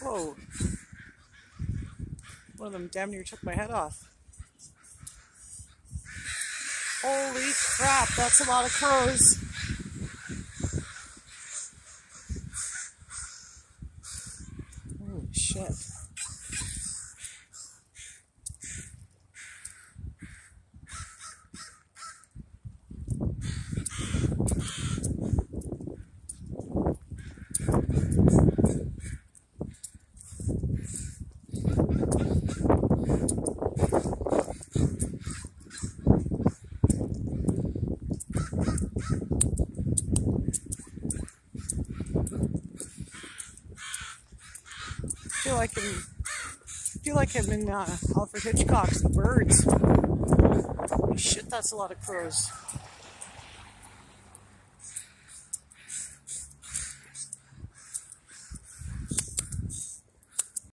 Whoa. One of them damn near took my head off. Holy crap, that's a lot of crows. Holy feel like I'm, feel like I'm in uh, Alfred Hitchcock's The Birds. Holy shit, that's a lot of crows.